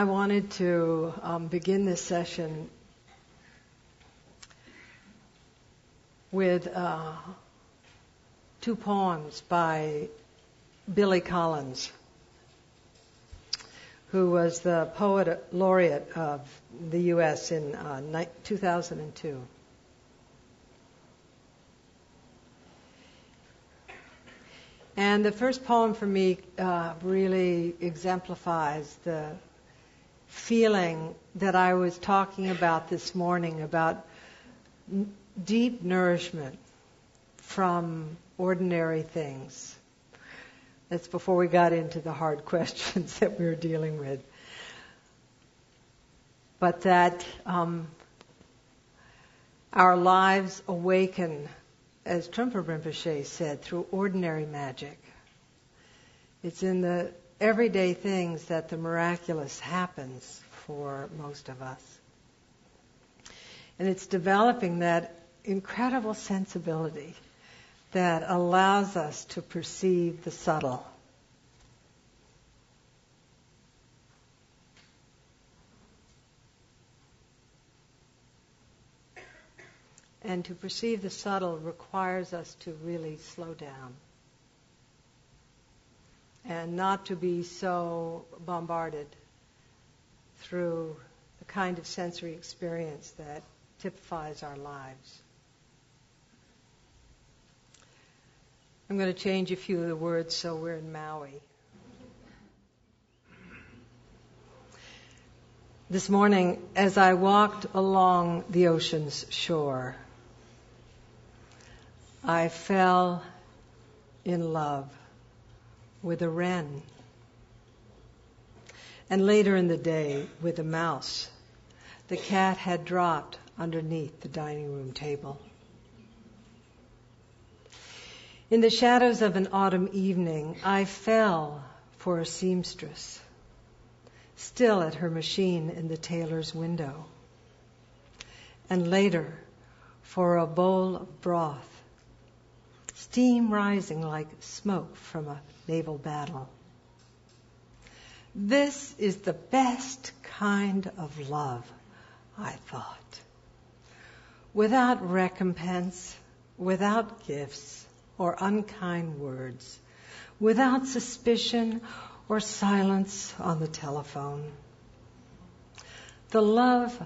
I wanted to um, begin this session with uh, two poems by Billy Collins, who was the poet laureate of the U.S. in uh, 2002. And the first poem for me uh, really exemplifies the feeling that I was talking about this morning about n- deep nourishment from ordinary things. That's before we got into the hard questions that we were dealing with. But that um, our lives awaken, as Trungpa Rinpoche said, through ordinary magic. It's in the everyday things that the miraculous happens for most of us. And it's developing that incredible sensibility that allows us to perceive the subtle. And to perceive the subtle requires us to really slow down and not to be so bombarded through the kind of sensory experience that typifies our lives. I'm going to change a few of the words so we're in Maui. This morning, as I walked along the ocean's shore, I fell in love with a wren. And later in the day, with a mouse. The cat had dropped underneath the dining room table. In the shadows of an autumn evening, I fell for a seamstress, still at her machine in the tailor's window. And later, for a bowl of broth, steam rising like smoke from a naval battle. This is the best kind of love, I thought. Without recompense, without gifts or unkind words, without suspicion or silence on the telephone. The love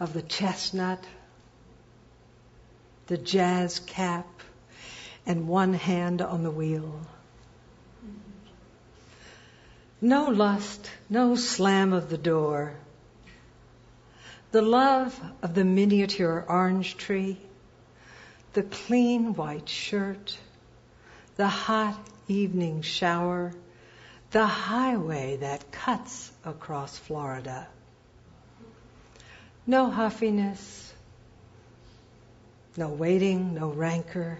of the chestnut, the jazz cap, and one hand on the wheel. No lust, no slam of the door. The love of the miniature orange tree, the clean white shirt, the hot evening shower, the highway that cuts across Florida. No huffiness, no waiting, no rancor,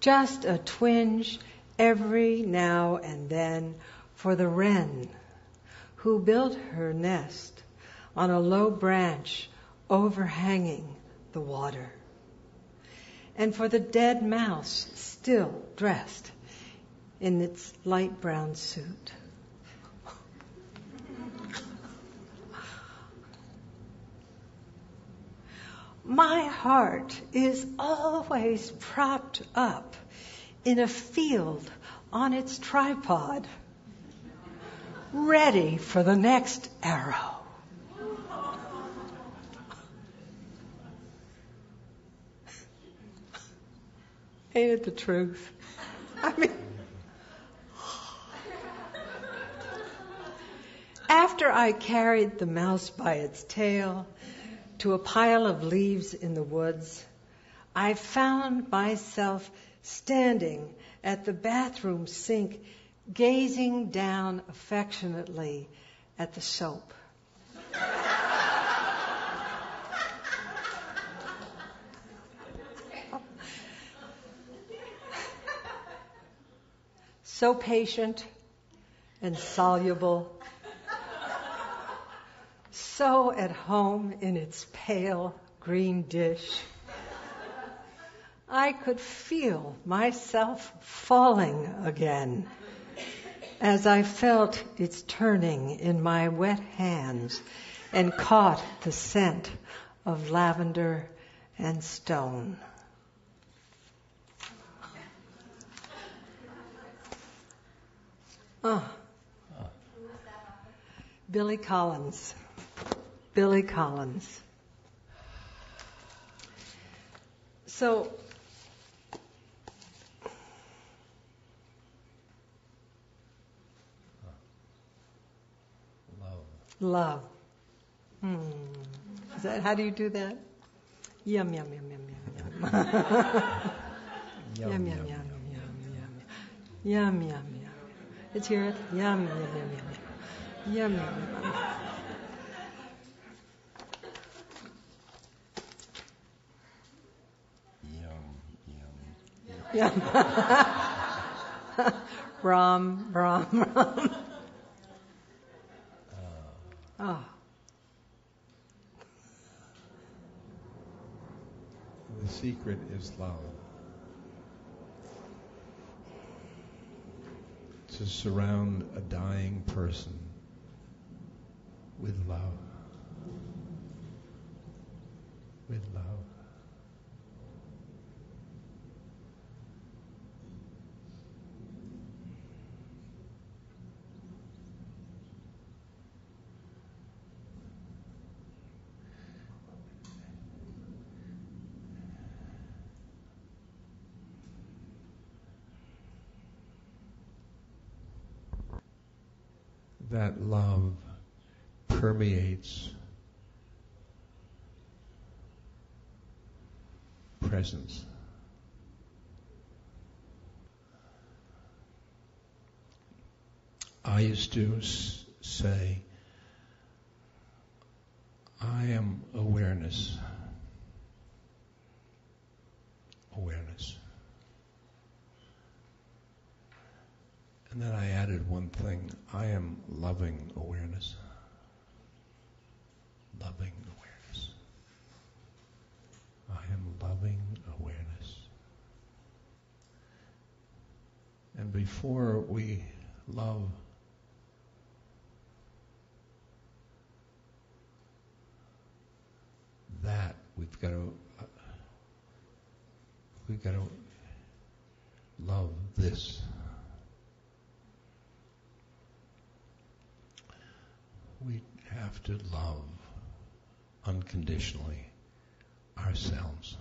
just a twinge every now and then for the wren who built her nest on a low branch overhanging the water. And for the dead mouse still dressed in its light brown suit. My heart is always propped up in a field on its tripod ready for the next arrow. Ain't it the truth? I mean, after I carried the mouse by its tail to a pile of leaves in the woods, I found myself standing at the bathroom sink gazing down affectionately at the soap. so patient and soluble, so at home in its pale green dish. I could feel myself falling again as I felt its turning in my wet hands and caught the scent of lavender and stone. Oh. Billy Collins. Billy Collins. So, love. Love. Hmm. Is that how do you do that? Yum yum yum yum yum yum. yum yum yum yum yum yum yum yum yum. Let's hear it. Yum yum yum yum yum yum yum. yum. Yum. Ram, ram, ram. Oh. The secret is love. To surround a dying person with love. With love. That love permeates presence. I used to say, I am awareness. Awareness. And then I added one thing. I am loving awareness. Loving awareness. I am loving awareness. And before we love that, we've got to we've got to love this. We have to love unconditionally ourselves.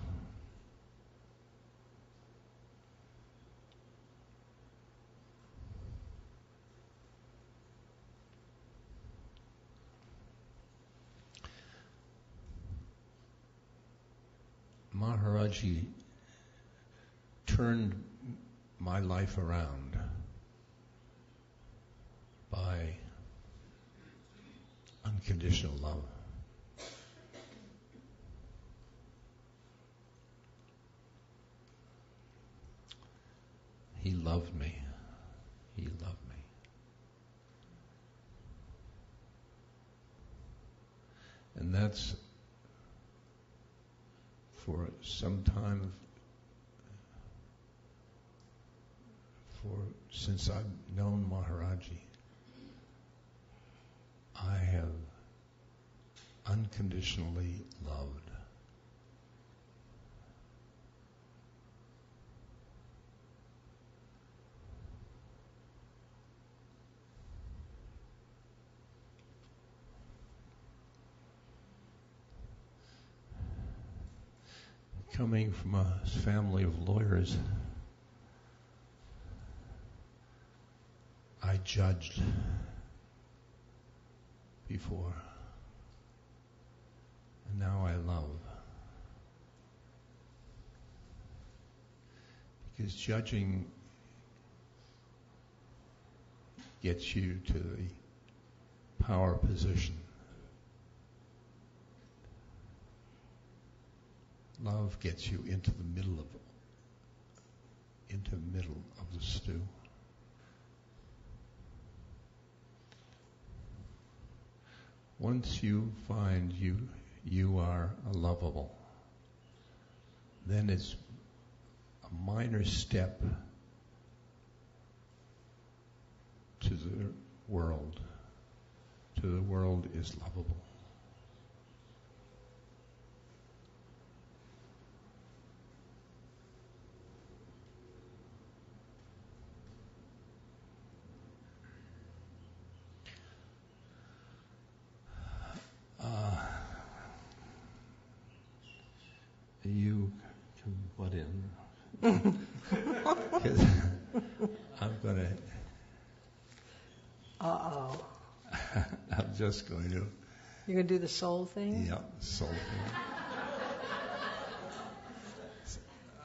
Maharaji turned my life around by unconditional love. He loved me. He loved me. And that's for some time for since I've known Maharaji. I have unconditionally loved. Coming from a family of lawyers, I judged before. Now I love. Because judging gets you to the power position. Love gets you into the middle of into the middle of the stew. Once you find you you are lovable, then it's a minor step to the world, to the world is lovable. You can butt in. I'm going to, Uh oh. I'm just going to, You're going to do the soul thing? yeah, soul thing.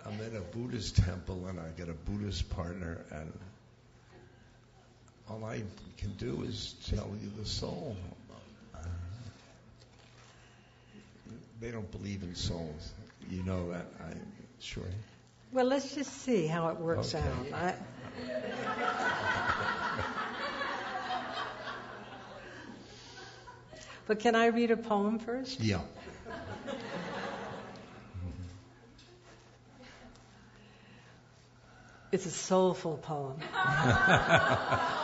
I'm in a Buddhist temple and I got a Buddhist partner and all I can do is tell you the soul. They don't believe in souls. You know that, I'm sure. Well, let's just see how it works Okay. out. I, but can I read a poem first? Yeah. It's a soulful poem.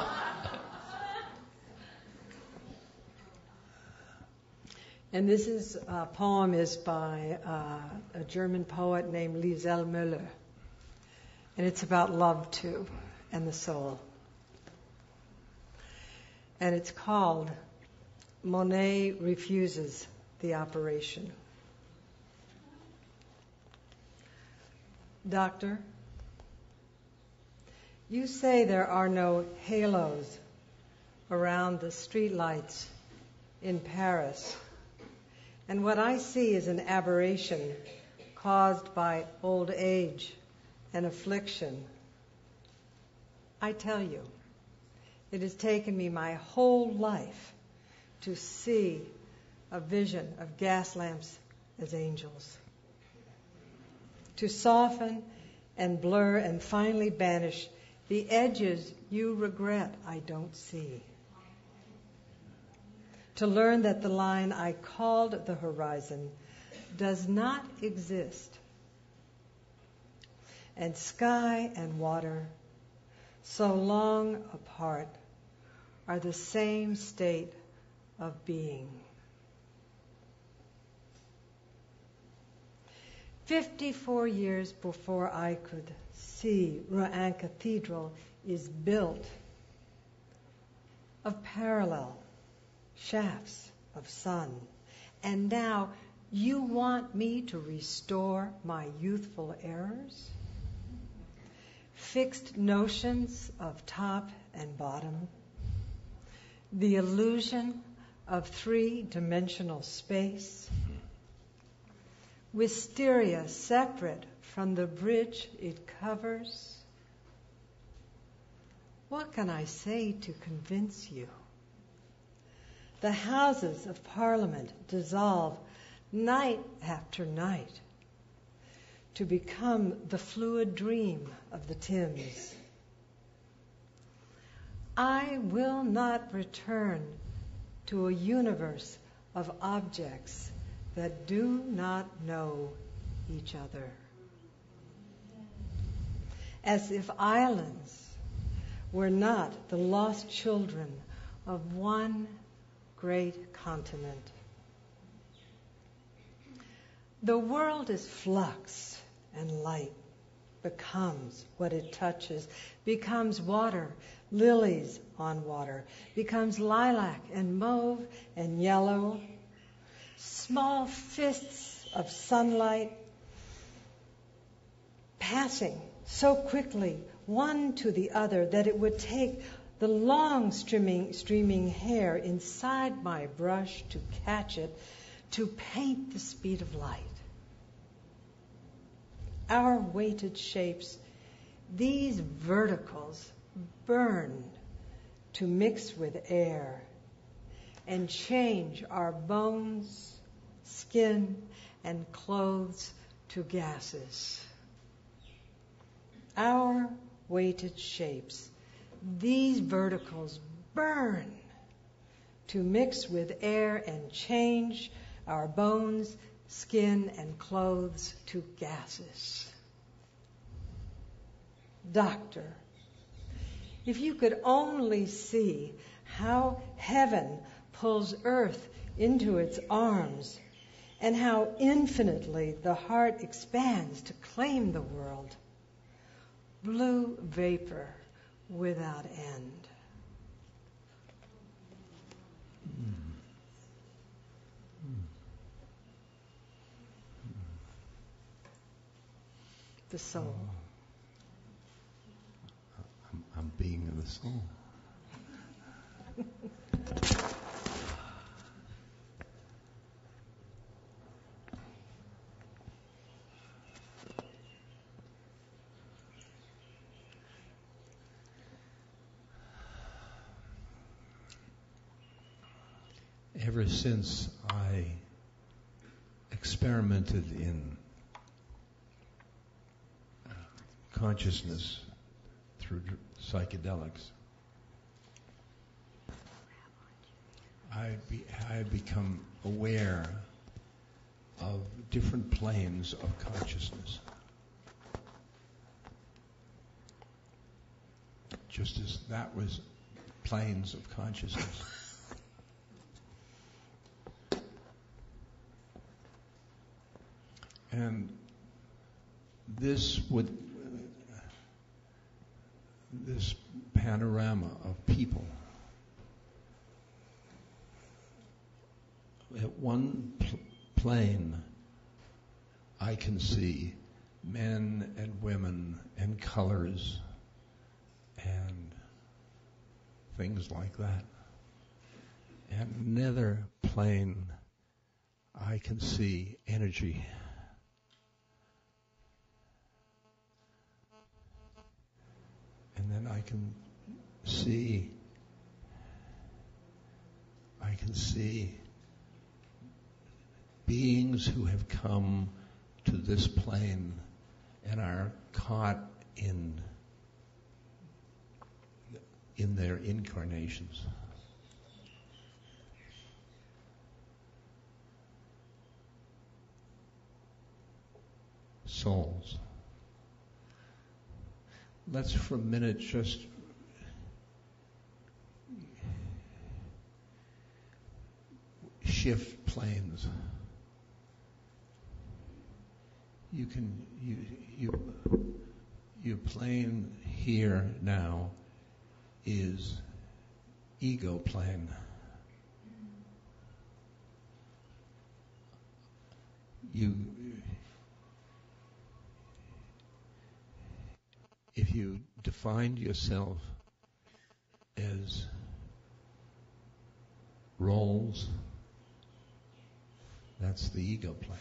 and this is uh, poem is by uh, a German poet named Lisel Mueller, and it's about love too and the soul. And it's called Monet refuses the operation. Doctor, you say there are no halos around the streetlights in Paris. And what I see is an aberration caused by old age and affliction. I tell you, it has taken me my whole life to see a vision of gas lamps as angels, to soften and blur and finally banish the edges you regret I don't see. To learn that the line I called the horizon does not exist. And sky and water, so long apart, are the same state of being. 54 years before I could see Rouen Cathedral is built of parallel shafts of sun. And now you want me to restore my youthful errors? Fixed notions of top and bottom? The illusion of three dimensional space? Wisteria separate from the bridge it covers? What can I say to convince you? The Houses of Parliament dissolve night after night to become the fluid dream of the Thames. I will not return to a universe of objects that do not know each other. As if islands were not the lost children of one great continent. The world is flux and light becomes what it touches, becomes water, lilies on water, becomes lilac and mauve and yellow, small fists of sunlight passing so quickly one to the other that it would take the long streaming, streaming hair inside my brush to catch it, to paint the speed of light. Our weighted shapes, these verticals, burn to mix with air and change our bones, skin, and clothes to gases. Our weighted shapes, these verticals burn to mix with air and change our bones, skin, and clothes to gases. Doctor, If you could only see how heaven pulls earth into its arms and how infinitely the heart expands to claim the world. Blue vapor without end. The soul. I'm, I'm being in the soul. ever since I experimented in uh, consciousness through psychedelics, I be, I become aware of different planes of consciousness. Just as that was planes of consciousness. And this would, this panorama of people, at one pl- plane, I can see men and women and colors and things like that. And another plane, I can see energy. And then I can see, I can see beings who have come to this plane and are caught in in their incarnations. Souls let's for a minute just shift planes. You can you you your plane here now is ego plane. You if you defined yourself as roles, that's the ego plane.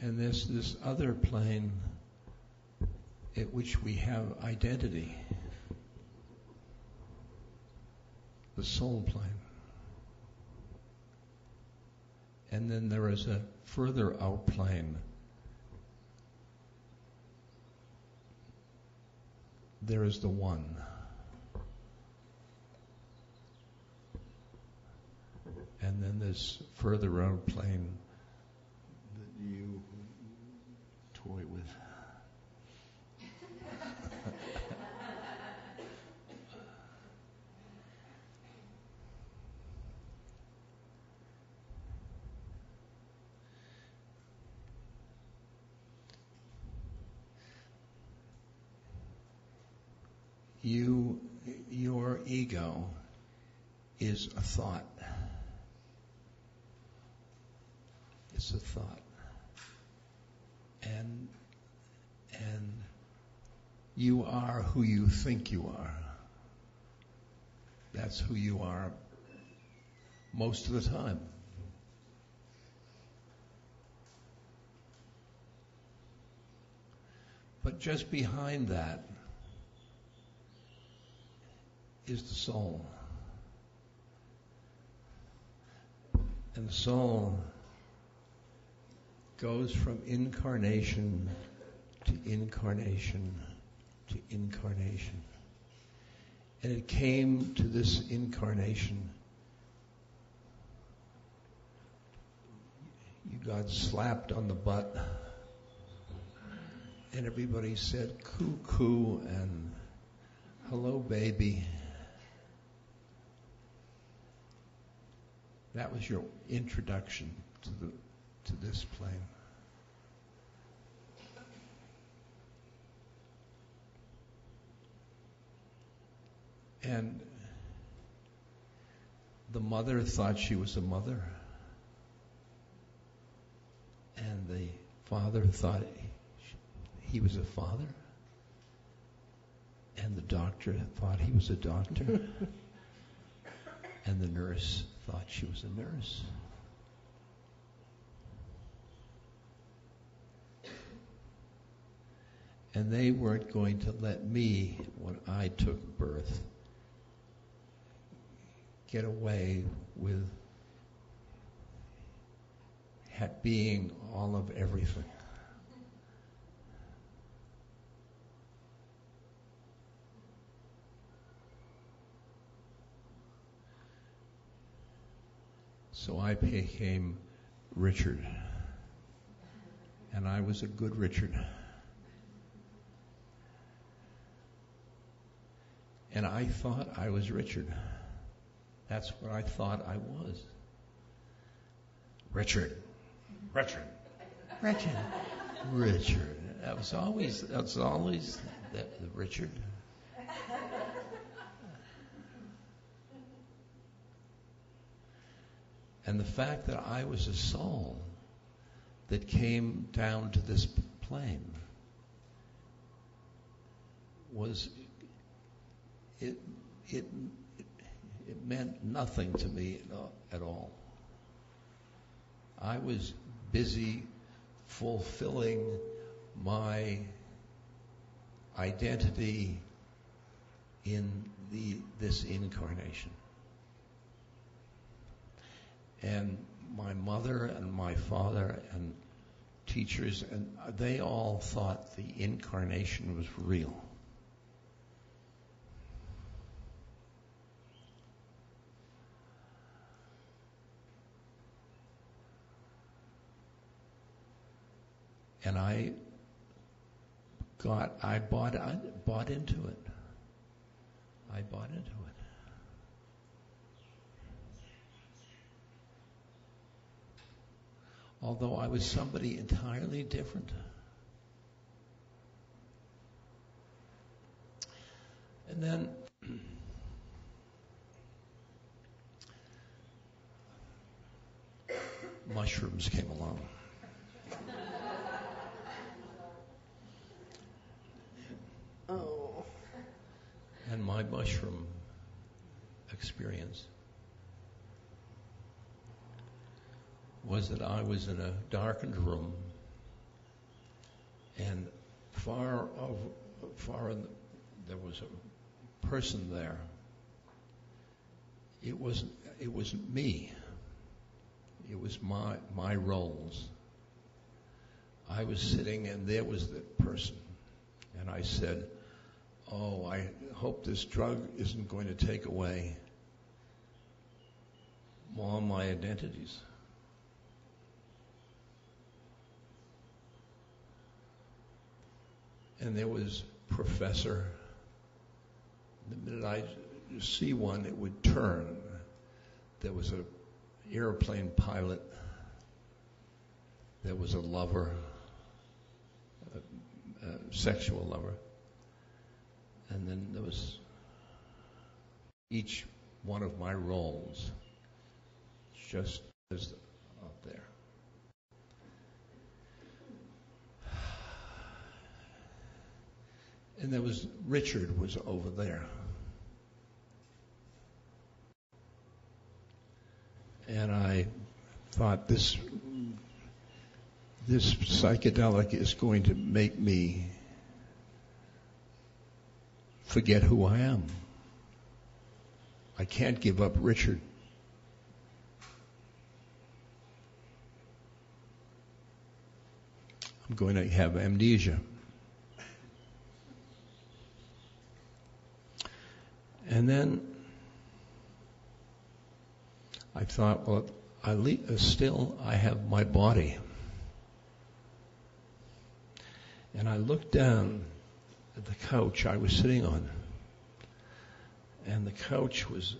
And there's this other plane at which we have identity the soul plane. And then there is a further out plane. There is the one. And then this further out plane that you toy with. You, your ego is a thought. It's a thought. And, and you are who you think you are. That's who you are most of the time. But just behind that is the soul. And the soul goes from incarnation to incarnation to incarnation. And it came to this incarnation. You got slapped on the butt, and everybody said coo and hello, baby. That was your introduction to the to this plane. And the mother thought she was a mother. And the father thought he was a father. And the doctor thought he was a doctor. and the nurse thought she was a nurse. And they weren't going to let me, when I took birth, get away with being all of everything. So I became Richard. And I was a good Richard. And I thought I was Richard. That's what I thought I was. Richard. Richard. Richard. Richard. That was always that was always the, the Richard. And the fact that I was a soul that came down to this plane was it it it meant nothing to me at all. I was busy fulfilling my identity in the, this incarnation. And my mother and my father and teachers, and they all thought the incarnation was real. and I got, I bought, I bought into it. I bought into it. Although I was somebody entirely different. And then mushrooms came along. Oh. and my mushroom experience was that I was in a darkened room and far far in the, there was a person there. It was it was me. It was my my roles. I was sitting and there was that person, and I said, oh, I hope this drug isn't going to take away all my identities. And there was professor. The minute I see one, it would turn. There was a airplane pilot. There was a lover, a, a sexual lover and then there was each one of my roles just as up there. And there was Richard was over there. And I thought this this psychedelic is going to make me forget who I am. I can't give up Richard. I'm going to have amnesia. And then I thought, well, I le- uh, still I have my body. And I looked down at the couch I was sitting on. And the couch was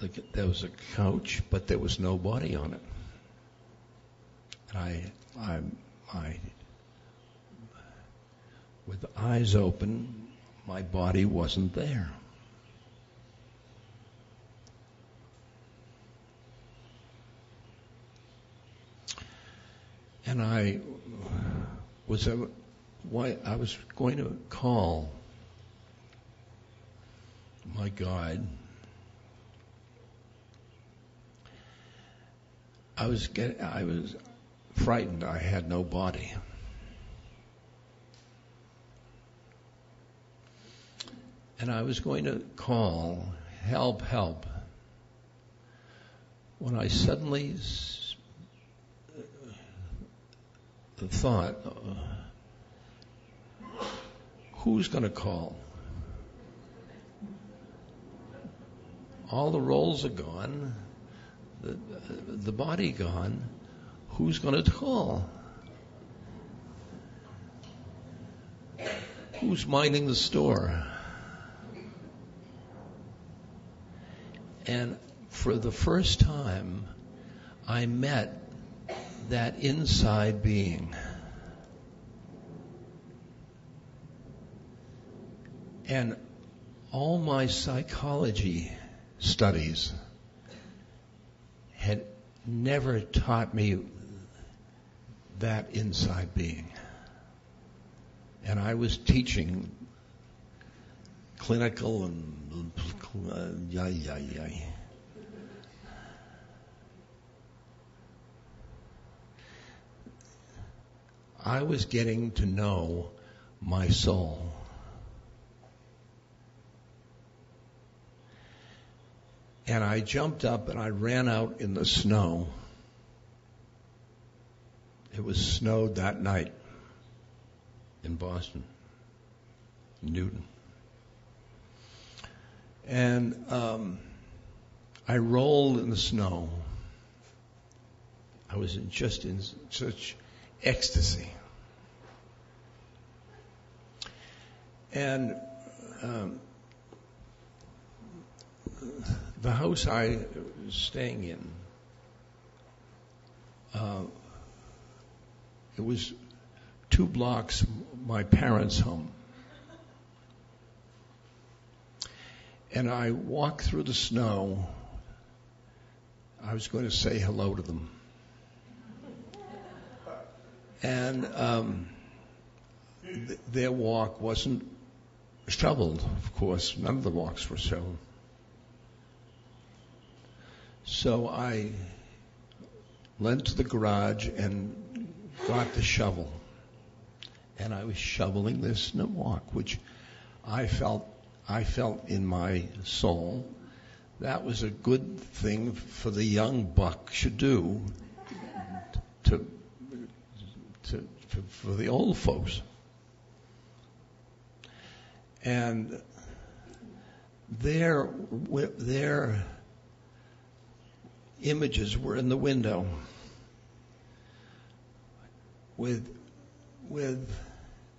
the, there was a couch, but there was no body on it. And I, I, I, with eyes open, my body wasn't there. And I was uh, why I was going to call my guide. I was get, I was frightened. I had no body. And I was going to call, help, help, when I suddenly thought, uh, who's going to call? All the roles are gone, the, the body gone. Who's going to call? Who's minding the store? And for the first time, I met that inside being. And all my psychology studies had never taught me that inside being. And I was teaching clinical and uh, yay, yay, yay. I was getting to know my soul. And I jumped up and I ran out in the snow. It was snowed that night in Boston, Newton. And um, I rolled in the snow. I was in, just in such ecstasy. And um, the house I was staying in, uh, it was two blocks from my parents' home. And I walked through the snow. I was going to say hello to them. And um, th- their walk wasn't shoveled, of course. None of the walks were shoveled. So I went to the garage and got the shovel. And I was shoveling this snow walk, which I felt I felt in my soul that was a good thing for the young buck should do to, to, for the old folks. And their, their images were in the window with, with,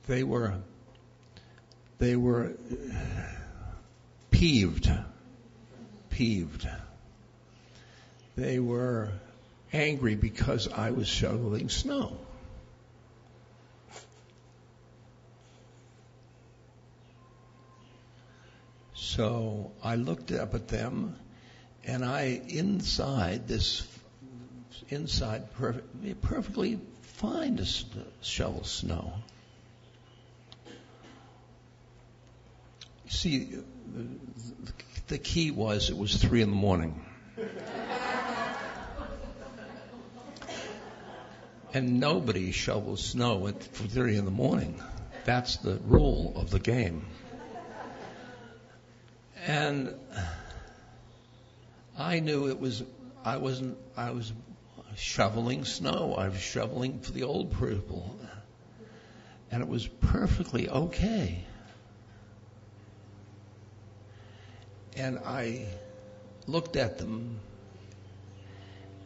they were, they were peeved, peeved. They were angry because I was shoveling snow. So I looked up at them, and I inside this inside perfect, perfectly fine to shovel snow. See, the key was it was three in the morning. and nobody shovels snow at three in the morning. That's the rule of the game. And I knew it was, I wasn't, I was shoveling snow. I was shoveling for the old people. And it was perfectly okay. And I looked at them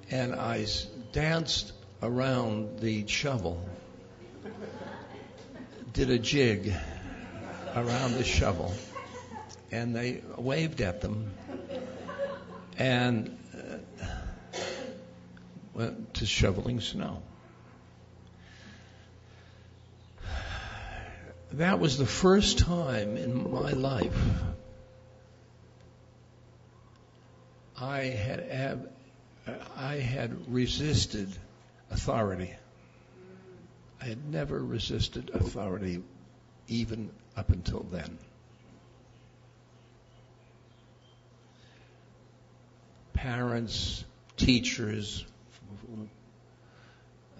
and I danced around the shovel, did a jig around the shovel, and they waved at them and uh, went to shoveling snow. That was the first time in my life I had I had resisted authority. I had never resisted authority even up until then. Parents, teachers,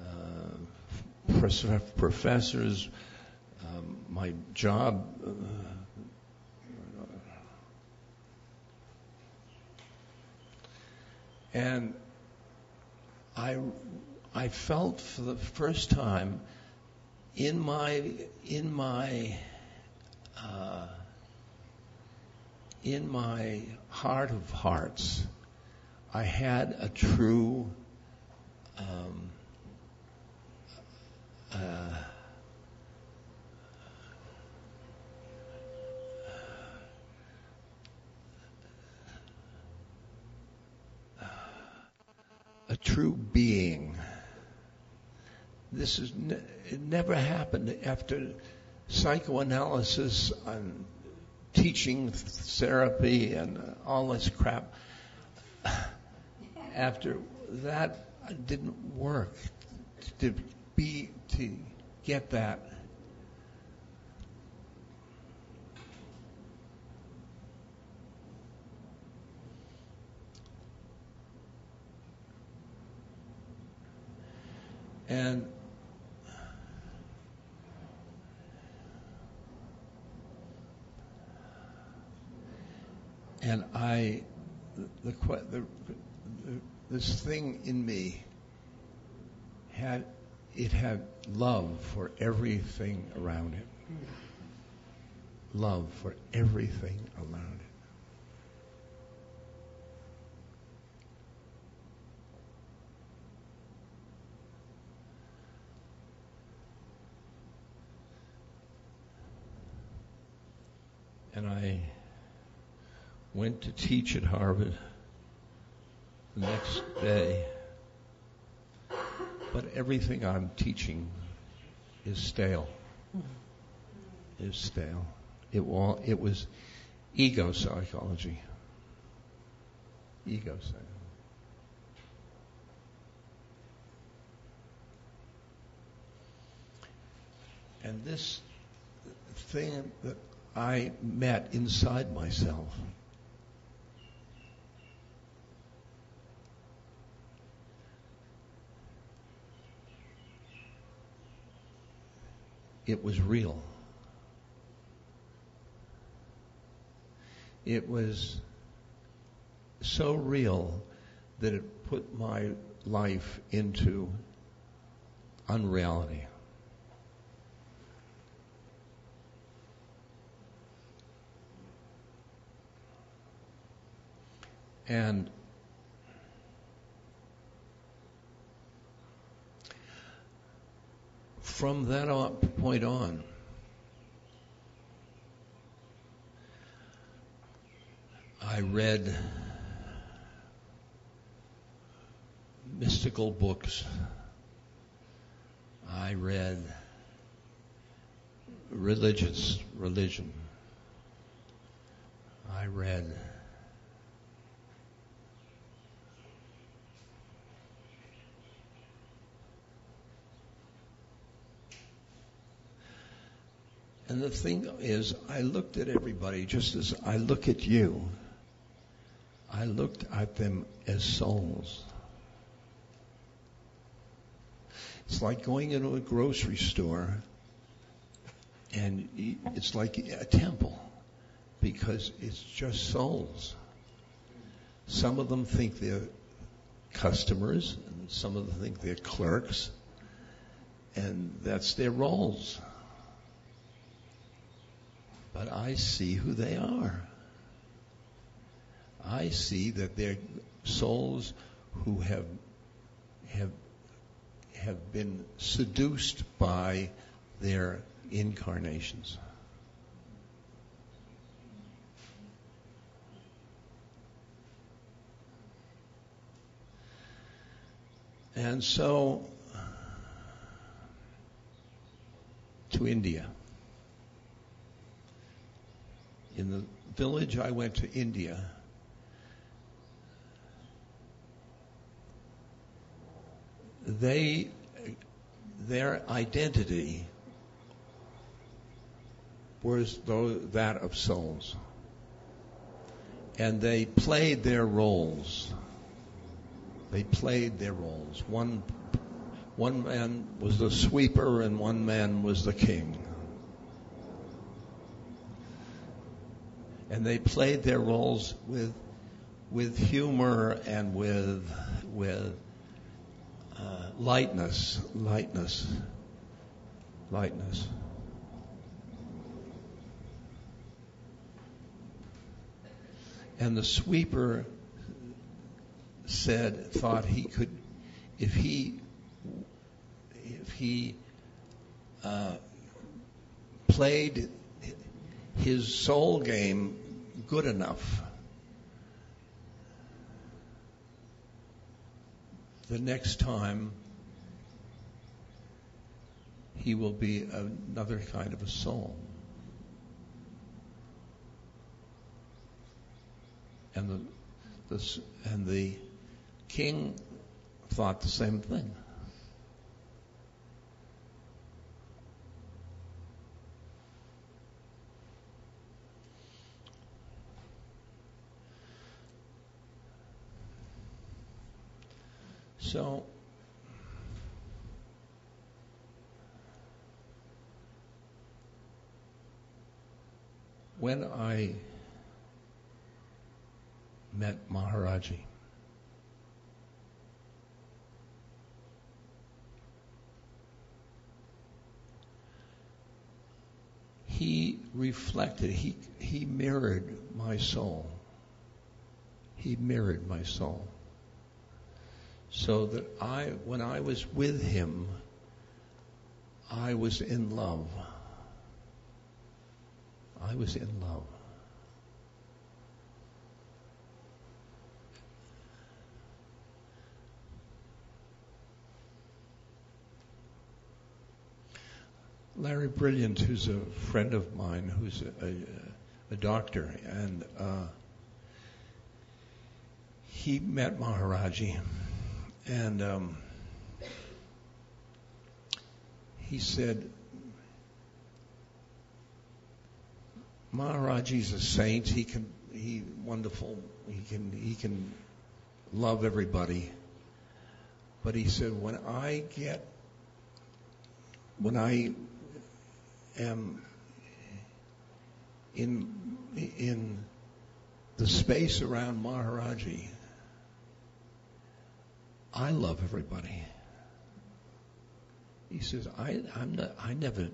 uh, professors, um, my job. Uh, and I, I felt for the first time in my in my uh, in my heart of hearts, I had a true um, uh, a true being. This is ne- it never happened after psychoanalysis and teaching therapy and all this crap. After that didn't work to be to get that And and I, the, the, the, this thing in me had, it had love for everything around it. Love for everything around it. And I went to teach at Harvard the next day. But everything I'm teaching is stale. Is stale. It, it was ego psychology. Ego psychology. And this thing that I met inside myself. It was real. It was so real that it put my life into unreality. And from that point on, I read mystical books. I read religious religion. I read And the thing is, I looked at everybody just as I look at you. I looked at them as souls. It's like going into a grocery store and it's like a temple because it's just souls. Some of them think they're customers and some of them think they're clerks and that's their roles but I see who they are. I see that they're souls who have have have been seduced by their incarnations. And so to India. In the village I went to India, they their identity was that of souls. And they played their roles. They played their roles. One, one man was the sweeper and one man was the king. And they played their roles with, with humor and with, with uh, lightness, lightness, lightness. And the sweeper said, thought he could, if he, if he uh, played his soul game good enough, the next time he will be another kind of a soul. And the, the and the king thought the same thing. So, when I met Maharaji, he reflected, he, he mirrored my soul. He mirrored my soul. So that I, when I was with him, I was in love. I was in love. Larry Brilliant, who's a friend of mine, who's a, a, a doctor, and uh, he met Maharaji, and um, he said, Maharaji's a saint. He can, he wonderful. He can, he can love everybody. But he said, when I get, when I am in in the space around Maharaji, I love everybody. He says, I I'm not, I never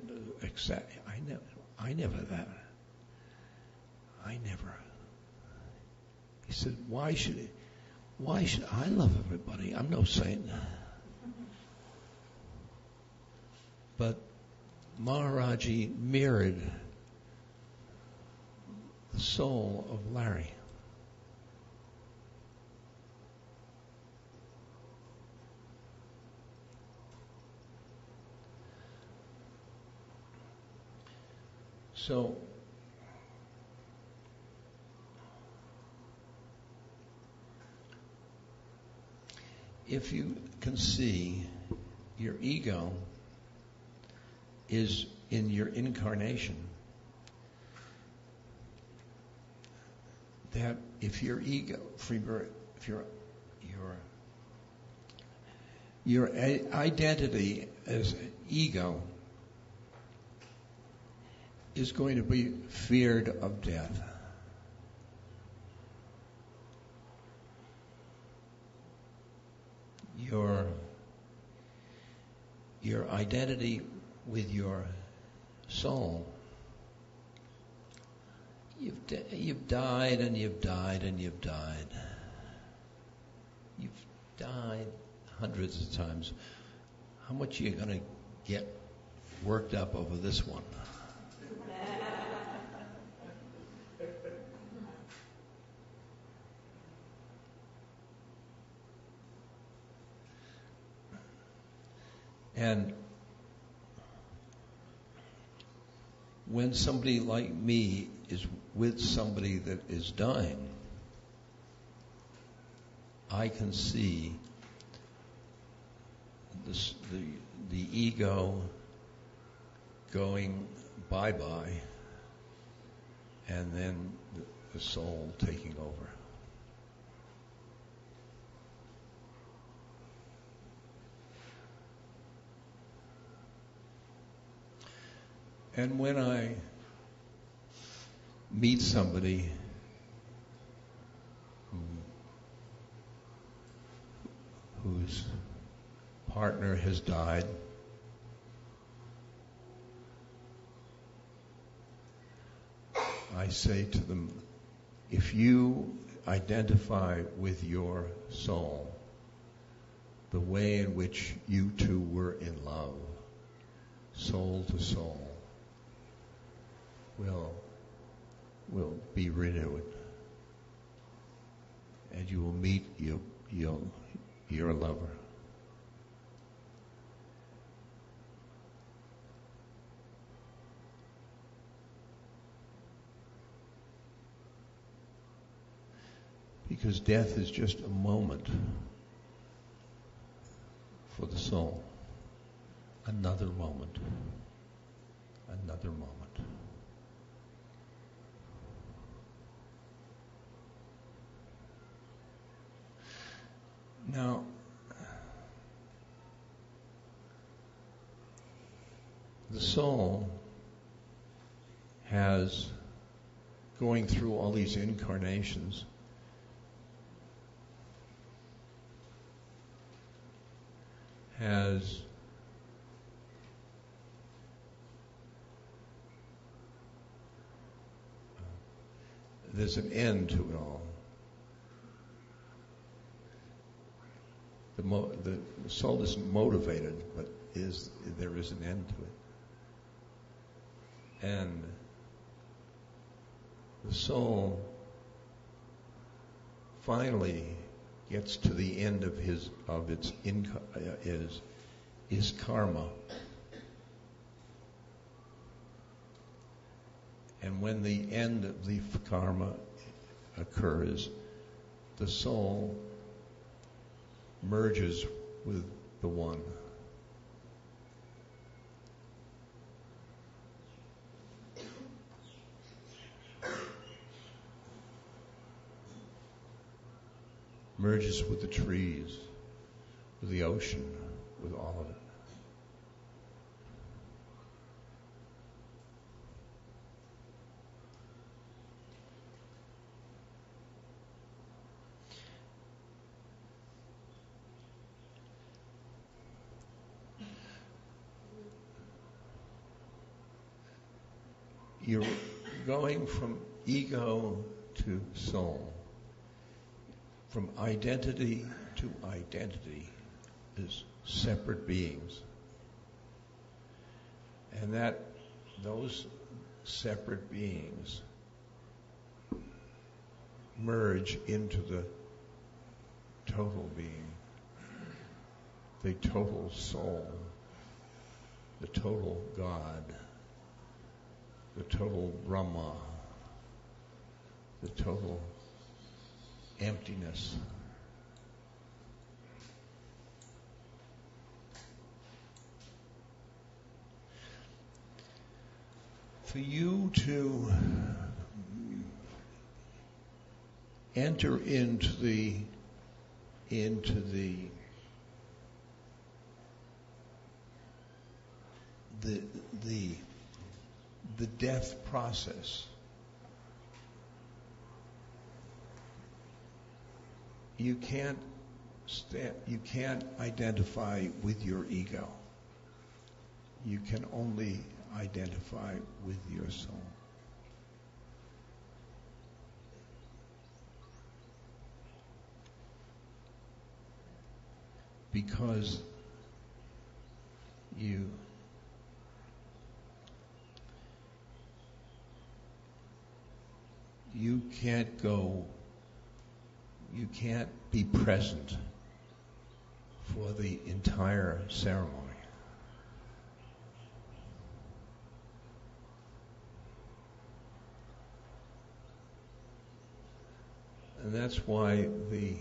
accept I never I never that. I never. He said, why should why should I love everybody? I'm no saint. But Maharaji mirrored the soul of Larry. So, if you can see your ego is in your incarnation. That if your ego, if your your your identity as ego is going to be feared of death. Your your identity with your soul You've, di- you've died and you've died and you've died. You've died hundreds of times. How much are you going to get worked up over this one? And when somebody like me is with somebody that is dying, I can see this, the, the ego going bye bye and then the, the soul taking over. And when I meet somebody who, whose partner has died, I say to them, if you identify with your soul the way in which you two were in love, soul to soul, will will be renewed, and you will meet your your your lover. Because death is just a moment for the soul. Another moment. Another moment. Now, the soul has, going through all these incarnations, has there's an end to it all. The, mo- the, soul isn't motivated, but is there is an end to it. And the soul finally gets to the end of his of its inco- uh, is is karma. And when the end of the karma occurs, the soul merges with the one. Merges with the trees, with the ocean, with all of it. You're going from ego to soul, from identity to identity as separate beings. And that those separate beings merge into the total being, the total soul, the total God, the total Brahma, the total emptiness. For you to enter into the into the the the the death process. You can't stand, you can't identify with your ego. You can only identify with your soul. Because you you can't go you can't be present for the entire ceremony. And that's why the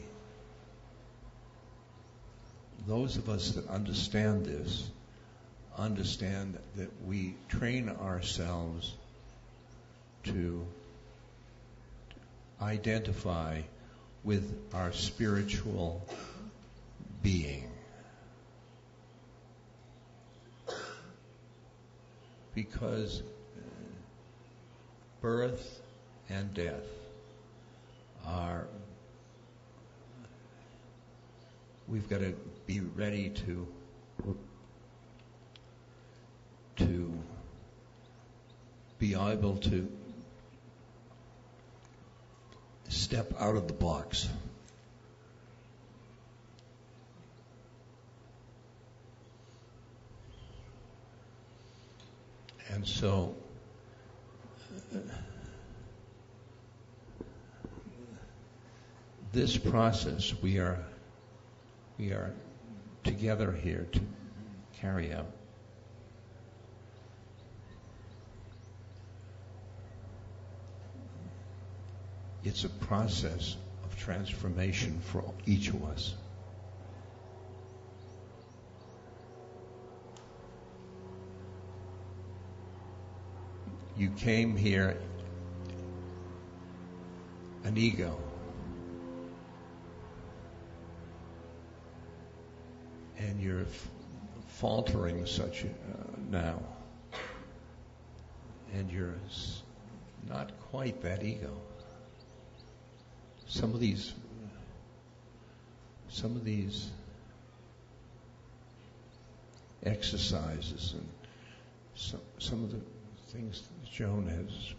those of us that understand this understand that we train ourselves to identify with our spiritual being. Because birth and death are, we've got to be ready to, to be able to step out of the box. And so, this process we are we are together here to carry out. It's a process of transformation for each of us. You came here an ego. And you're f- faltering such uh, now. And you're s- not quite that ego some of these some of these exercises and some some of the things that Joan has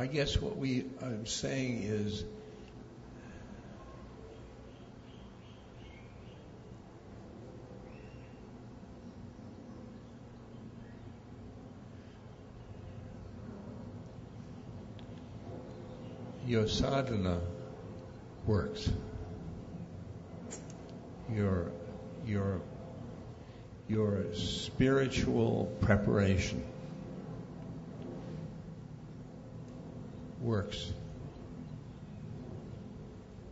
I guess what we I'm saying is your sadhana works. Your your your spiritual preparation works.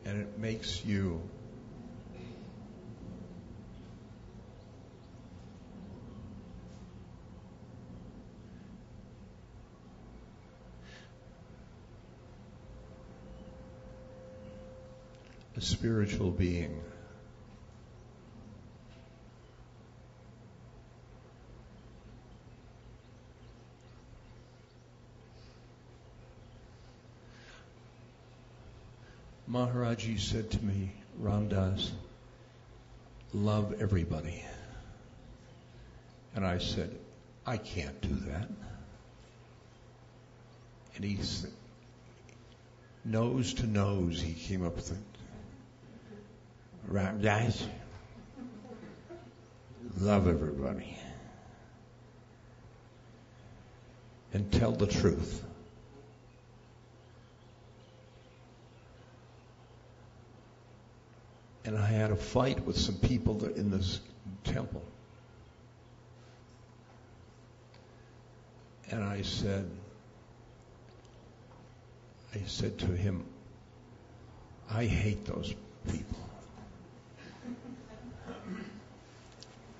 And it makes you a spiritual being. Maharaji said to me, Ram Dass, love everybody. And I said, I can't do that. And he said, nose to nose, he came up with it. Ram Dass, love everybody. And tell the truth. And I had a fight with some people in this temple. And I said, I said to him, I hate those people.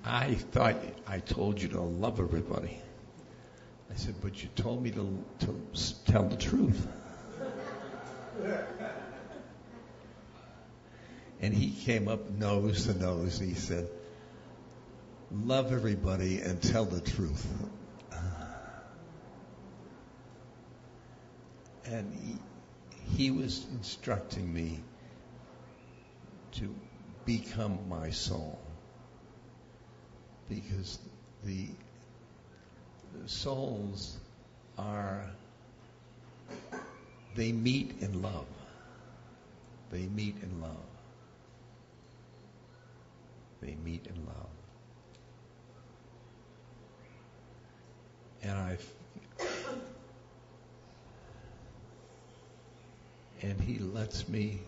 I thought I told you to love everybody. I said, but you told me to, to tell the truth. And he came up nose to nose. and He said, Love everybody and tell the truth. And he, he was instructing me to become my soul. Because the, the souls are, they meet in love. They meet in love. They meet in love. And I and he lets me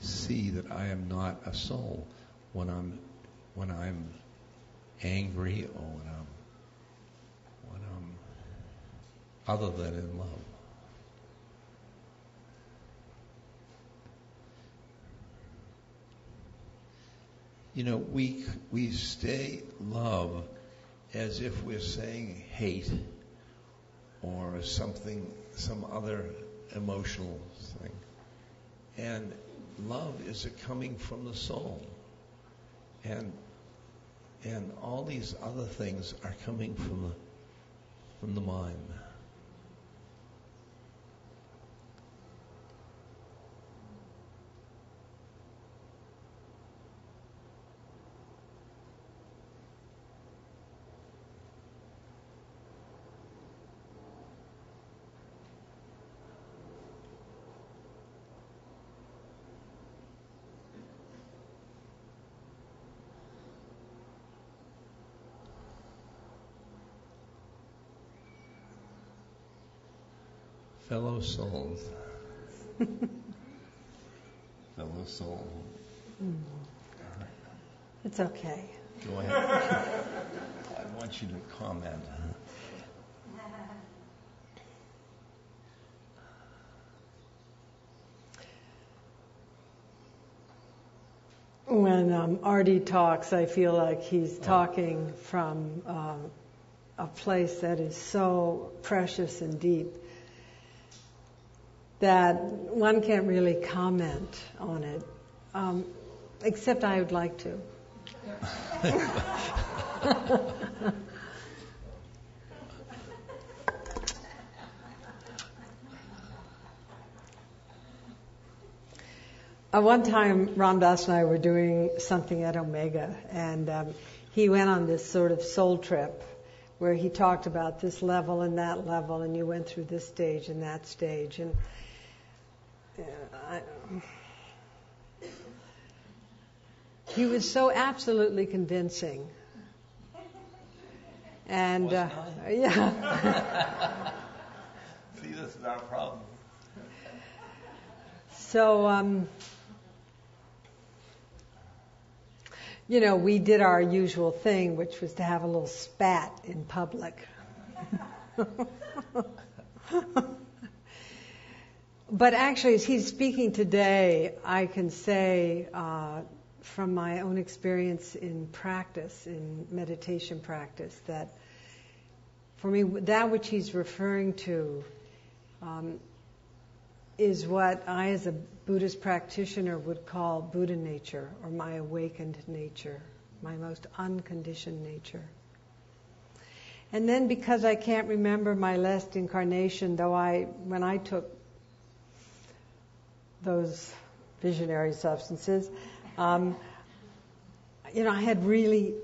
see that I am not a soul when I'm when I'm angry or when I'm when I'm other than in love. You know, we we stay love as if we're saying hate or something, some other emotional thing. And love is a coming from the soul. And and all these other things are coming from the from the mind. Fellow souls. fellow soul. Mm. It's okay. Go ahead. I want you to comment. When um, Artie talks, I feel like he's talking from uh, a place that is so precious and deep that one can't really comment on it, um, except I would like to. Uh, one time, Ram Dass and I were doing something at Omega, and um, he went on this sort of soul trip where he talked about this level and that level, and you went through this stage and that stage. And he was so absolutely convincing. And uh, yeah. See, this is our problem. So, um, you know, we did our usual thing, which was to have a little spat in public. But actually, as he's speaking today, I can say uh, from my own experience in practice, in meditation practice, that for me, that which he's referring to um, is what I, as a Buddhist practitioner, would call Buddha nature or my awakened nature, my most unconditioned nature. And then because I can't remember my last incarnation, though I, when I took those visionary substances. Um, you know, I had really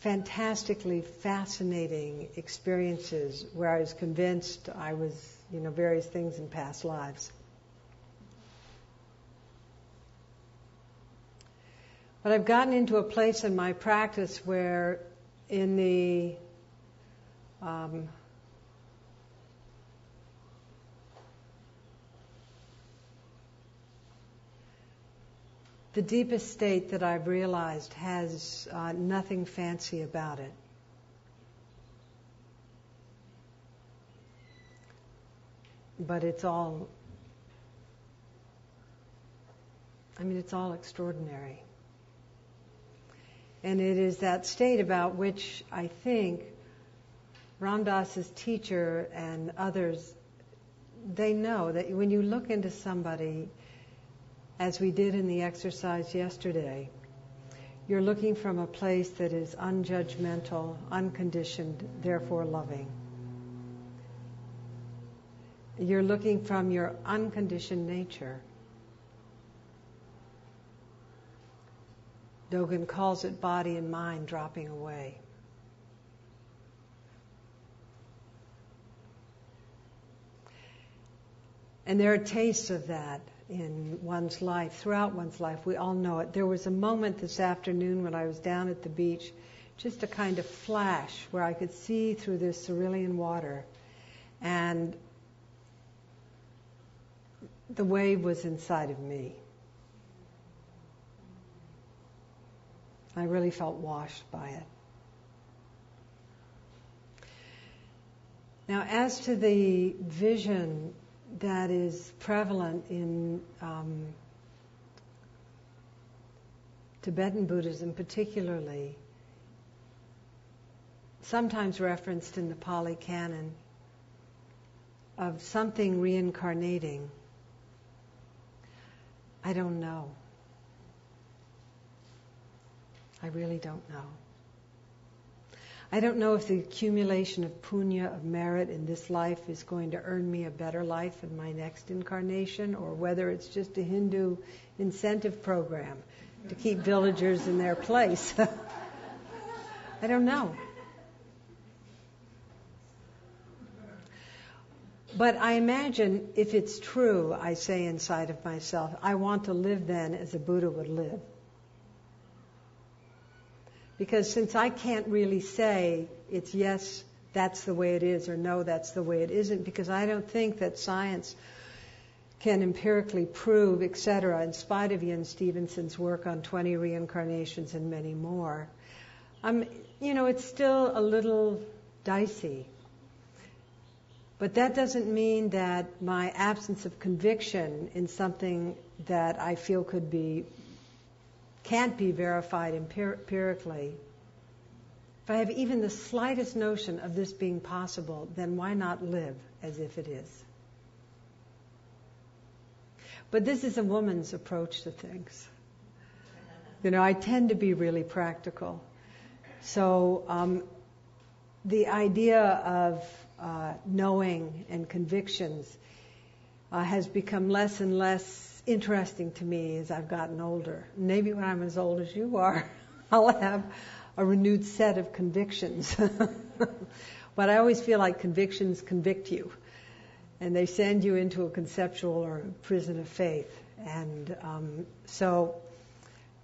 fantastically fascinating experiences where I was convinced I was, you know, various things in past lives. But I've gotten into a place in my practice where, in the um, the deepest state that I've realized has uh, nothing fancy about it. But it's all, I mean, it's all extraordinary. And it is that state about which I think Ram Dass's teacher and others, they know that when you look into somebody, as we did in the exercise yesterday, you're looking from a place that is unjudgmental, unconditioned, therefore loving. You're looking from your unconditioned nature. Dogen calls it body and mind dropping away. And there are tastes of that in one's life, throughout one's life. We all know it. There was a moment this afternoon when I was down at the beach, just a kind of flash where I could see through this cerulean water. And the wave was inside of me. I really felt washed by it. Now, as to the vision that is prevalent in um, Tibetan Buddhism, particularly, sometimes referenced in the Pali Canon, of something reincarnating. I don't know. I really don't know. I don't know if the accumulation of punya, of merit in this life, is going to earn me a better life in my next incarnation, or whether it's just a Hindu incentive program to keep villagers in their place. I don't know. But I imagine if it's true, I say inside of myself, I want to live then as a Buddha would live. Because since I can't really say it's yes, that's the way it is, or no, that's the way it isn't, because I don't think that science can empirically prove, etc., in spite of Ian Stevenson's work on 20 reincarnations and many more. Um, you know, it's still a little dicey. But that doesn't mean that my absence of conviction in something that I feel could be can't be verified empirically, if I have even the slightest notion of this being possible, then why not live as if it is? But this is a woman's approach to things. You know, I tend to be really practical. So um, the idea of uh, knowing and convictions uh, has become less and less interesting to me as I've gotten older. Maybe when I'm as old as you are, I'll have a renewed set of convictions. but I always feel like convictions convict you, and they send you into a conceptual or a prison of faith. And um, so,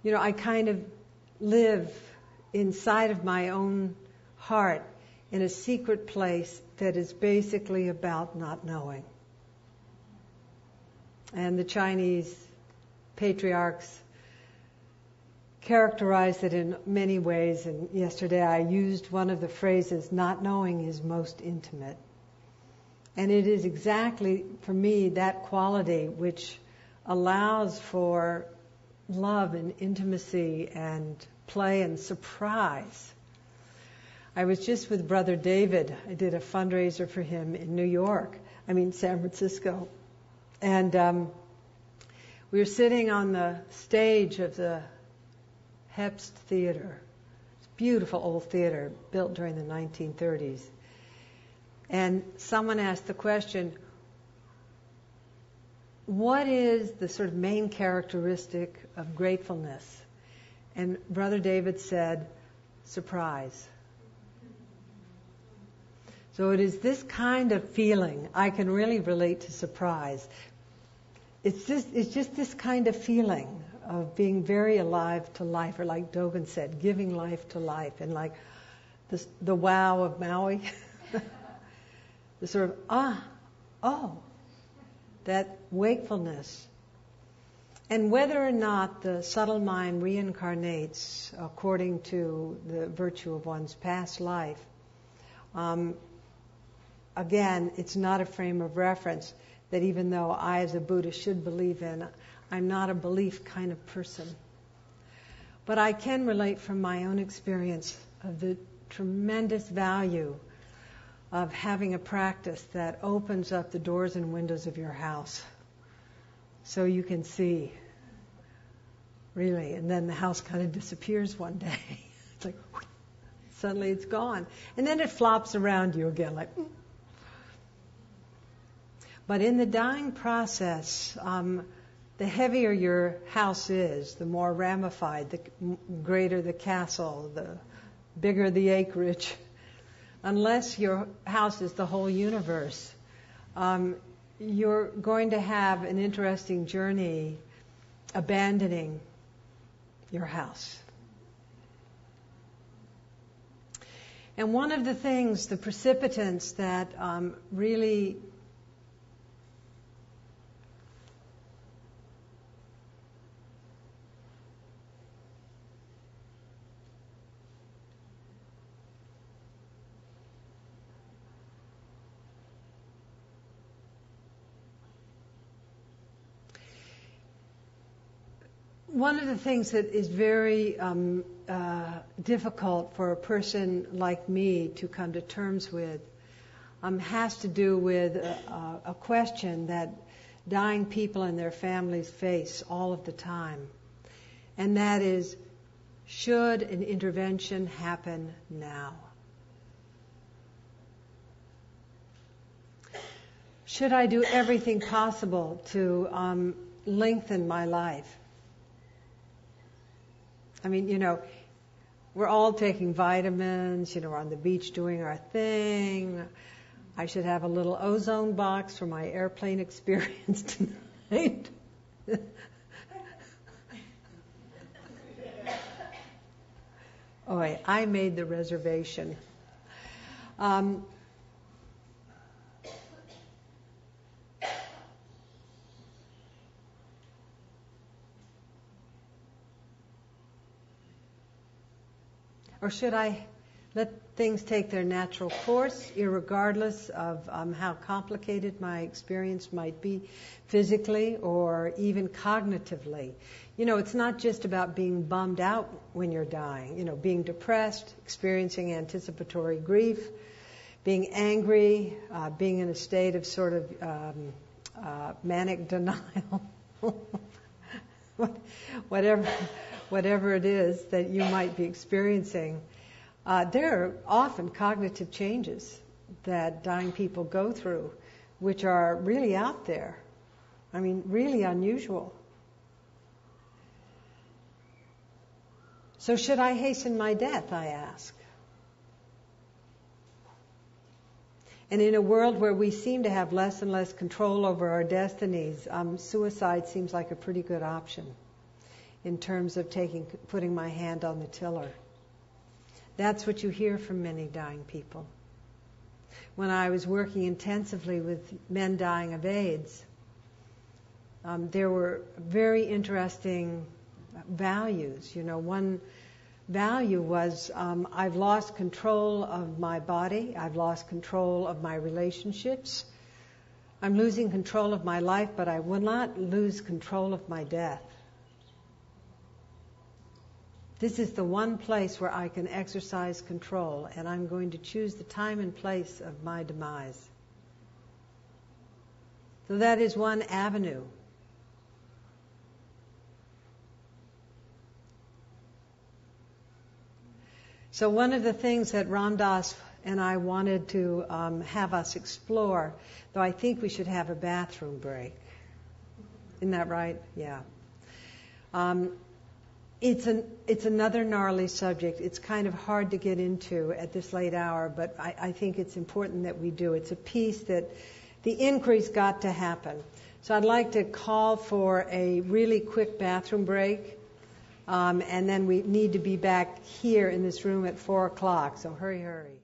you know, I kind of live inside of my own heart in a secret place that is basically about not knowing. And the Chinese patriarchs characterized it in many ways. And yesterday I used one of the phrases, not knowing is most intimate. And it is exactly, for me, that quality which allows for love and intimacy and play and surprise. I was just with Brother David. I did a fundraiser for him in New York, I mean, San Francisco. And um, we were sitting on the stage of the Herbst Theater. It's a beautiful old theater built during the 1930s. And someone asked the question, what is the sort of main characteristic of gratefulness? And Brother David said, surprise. So it is this kind of feeling. I can really relate to surprise it's just it's just this kind of feeling of being very alive to life, or like Dogen said, giving life to life, and like the wow of Maui, the sort of ah, oh, that wakefulness. And whether or not the subtle mind reincarnates according to the virtue of one's past life, um, again, it's not a frame of reference that even though I, as a Buddha, should believe in, I'm not a belief kind of person. But I can relate from my own experience of the tremendous value of having a practice that opens up the doors and windows of your house so you can see really and then the house kind of disappears one day it's like whoosh, suddenly it's gone and then it flops around you again like but in the dying process, um, the heavier your house is, the more ramified, the greater the castle, the bigger the acreage. Unless your house is the whole universe, um, you're going to have an interesting journey abandoning your house. And one of the things, the precipitants that um, really one of the things that is very um, uh, difficult for a person like me to come to terms with um, has to do with a, a, question that dying people and their families face all of the time. And that is should an intervention happen now? Should I do everything possible to um, lengthen my life? I mean, you know, we're all taking vitamins, you know, we're on the beach doing our thing. I should have a little ozone box for my airplane experience tonight. oh, I made the reservation. Um, Or should I let things take their natural course, regardless of um, how complicated my experience might be physically or even cognitively? You know, it's not just about being bummed out when you're dying, you know, being depressed, experiencing anticipatory grief, being angry, uh, being in a state of sort of um, uh, manic denial. whatever whatever it is that you might be experiencing, uh, there are often cognitive changes that dying people go through, which are really out there. I mean, really unusual. So, should I hasten my death? I ask. And in a world where we seem to have less and less control over our destinies, um, suicide seems like a pretty good option in terms of taking, putting my hand on the tiller. That's what you hear from many dying people. When I was working intensively with men dying of AIDS, um, there were very interesting values. You know, one value was um, I've lost control of my body, I've lost control of my relationships, I'm losing control of my life, but I will not lose control of my death. This is the one place where I can exercise control, and I'm going to choose the time and place of my demise. So that is one avenue. So, one of the things that Ram Dass and I wanted to um, have us explore, though I think we should have a bathroom break. Isn't that right? Yeah. Um, it's an it's another gnarly subject. It's kind of hard to get into at this late hour, but I, I think it's important that we do. It's a piece that the increase got to happen. So I'd like to call for a really quick bathroom break, um, and then we need to be back here in this room at four o'clock. So hurry, hurry.